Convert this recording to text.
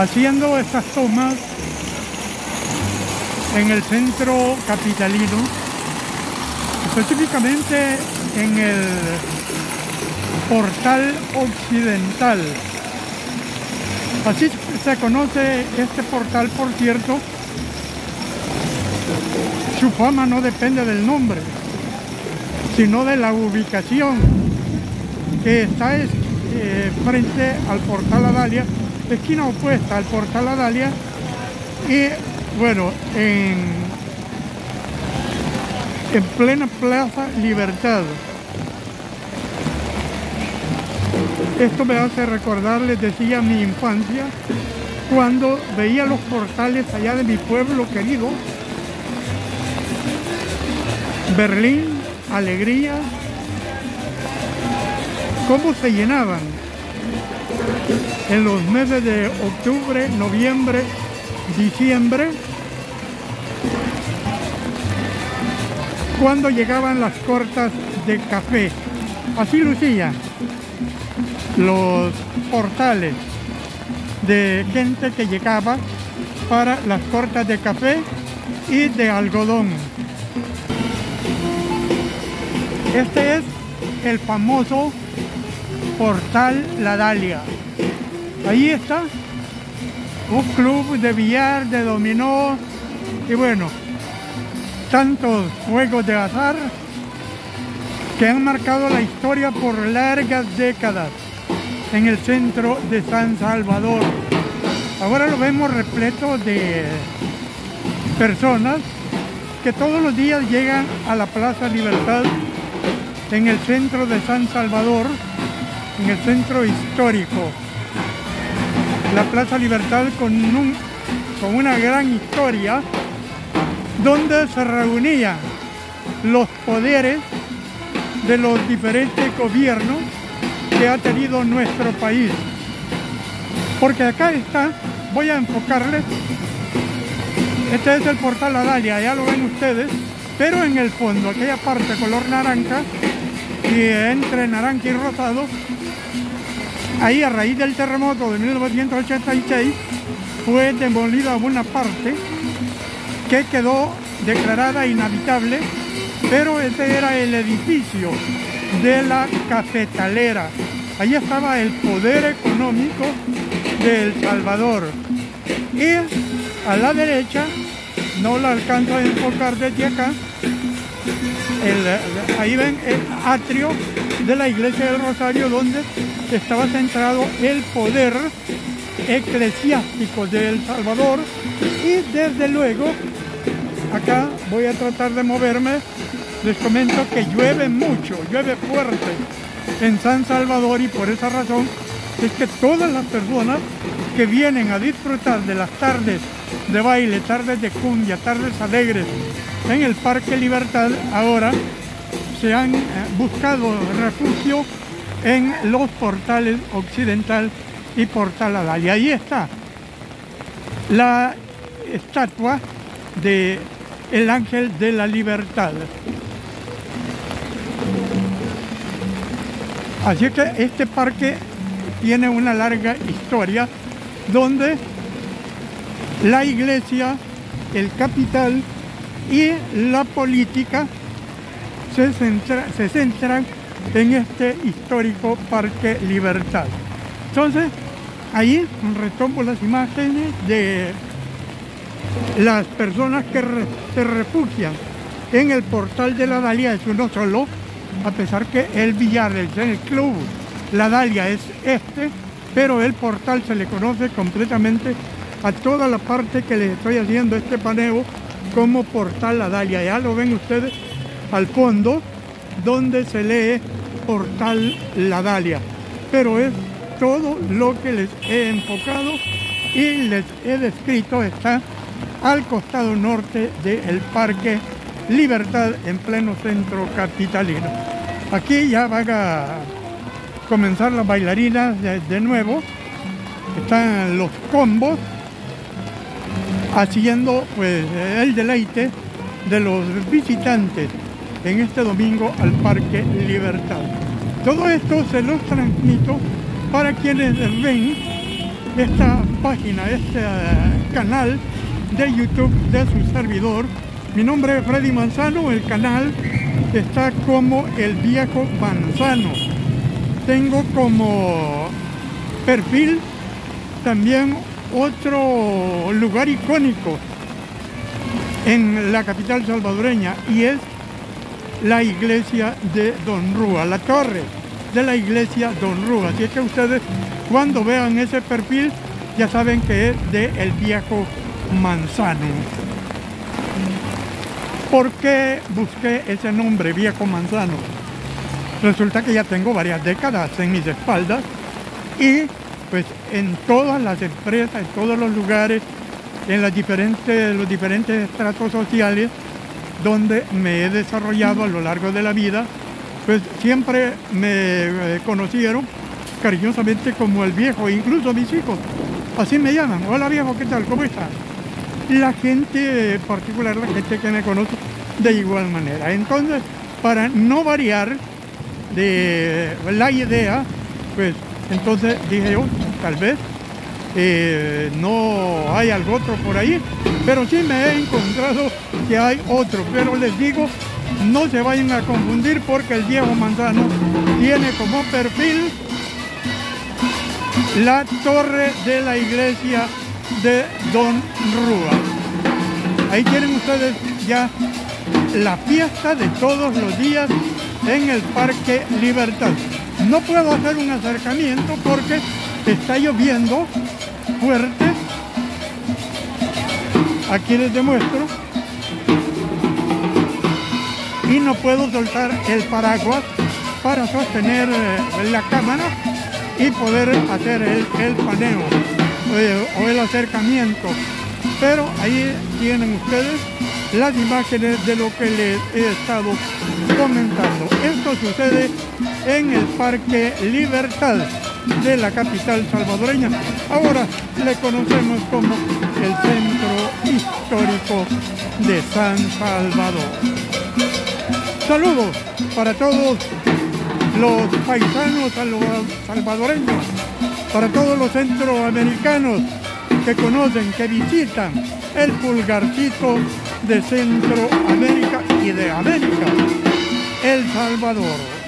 haciendo estas tomas en el centro capitalino, específicamente en el portal occidental. Así se conoce este portal, por cierto. Su fama no depende del nombre, sino de la ubicación que está eh, frente al portal Adalia esquina opuesta al portal Adalia. Y bueno, en, en plena Plaza Libertad. Esto me hace recordar, les decía, mi infancia, cuando veía los portales allá de mi pueblo querido, Berlín, Alegría, cómo se llenaban en los meses de octubre, noviembre, diciembre, cuando llegaban las cortas de café. Así lucían los portales de gente que llegaba para las cortas de café y de algodón. Este es el famoso portal La Dalia. Ahí está, un club de billar, de dominó. Y bueno, tantos juegos de azar que han marcado la historia por largas décadas en el centro de San Salvador. Ahora lo vemos repleto de personas que todos los días llegan a la Plaza Libertad en el centro de San Salvador, en el centro histórico la Plaza Libertad con, con una gran historia donde se reunían los poderes de los diferentes gobiernos que ha tenido nuestro país. Porque acá está, voy a enfocarles, este es el portal Adalia, ya lo ven ustedes, pero en el fondo, aquella parte color naranja, y entre naranja y rosado, Ahí a raíz del terremoto de 1986 fue demolida una parte que quedó declarada inhabitable, pero ese era el edificio de la cafetalera. Ahí estaba el poder económico de El Salvador. Y a la derecha, no la alcanzo a enfocar desde acá, ahí ven el atrio de la iglesia del Rosario donde estaba centrado el poder eclesiástico de El Salvador. Y desde luego acá voy a tratar de moverme. Les comento que llueve mucho llueve fuerte en San Salvador y por esa razón es que todas las personas que vienen a disfrutar de las tardes de baile, tardes de cumbia, tardes alegres en el Parque Libertad ahora se han eh, buscado refugio en los portales occidental y portal Adal. Y ahí está la estatua de el ángel de la libertad. Así que este parque tiene una larga historia donde la iglesia, el capital y la política se, se centran en este histórico Parque Libertad. Entonces, ahí retomo las imágenes de las personas que se refugian en el portal de la Dalia, es uno solo, a pesar que el billar, el, el club, la Dalia es este, pero el portal se le conoce completamente a toda la parte que les estoy haciendo este paneo como portal La Dalia. Ya lo ven ustedes al fondo, donde se lee portal La Dalia. Pero es todo lo que les he enfocado y les he descrito está al costado norte del Parque Libertad en pleno centro capitalino. Aquí ya van a comenzar las bailarinas de, de nuevo. Están los combos haciendo pues el deleite de los visitantes en este domingo al Parque Libertad. Todo esto se los transmito para quienes ven esta página, este eh, canal de YouTube de su servidor. Mi nombre es Freddy Manzano, el canal está como El Viejo Manzano. Tengo como perfil también otro lugar icónico en la capital salvadoreña y es la iglesia de Don Rúa, la torre de la iglesia Don Rúa. Así es que ustedes cuando vean ese perfil ya saben que es de El Viejo Manzano. ¿Por qué busqué ese nombre, Viejo Manzano? Resulta que ya tengo varias décadas en mis espaldas y pues en todas las empresas, en todos los lugares, en diferentes, los diferentes estratos sociales donde me he desarrollado a lo largo de la vida, pues siempre me eh, conocieron cariñosamente como el viejo, incluso mis hijos, así me llaman, hola viejo, ¿qué tal? ¿Cómo estás? La gente, en particular la gente que me conoce, de igual manera. Entonces, para no variar de la idea, pues entonces dije yo, tal vez eh, no hay algo otro por ahí, pero sí me he encontrado que hay otro. Pero les digo, no se vayan a confundir porque el viejo manzano tiene como perfil la torre de la iglesia de Don Rúa. Ahí tienen ustedes ya la fiesta de todos los días en el Parque Libertad. No puedo hacer un acercamiento porque está lloviendo fuerte. Aquí les demuestro. Y no puedo soltar el paraguas para sostener eh, la cámara y poder hacer el, el paneo eh, o el acercamiento. Pero ahí tienen ustedes las imágenes de lo que les he estado comentando. Esto sucede en el Parque Libertad de la capital salvadoreña. Ahora le conocemos como el Centro Histórico de San Salvador. Saludos para todos los paisanos salvadoreños, para todos los centroamericanos que conocen, que visitan el pulgarcito de Centroamérica y de América, El Salvador.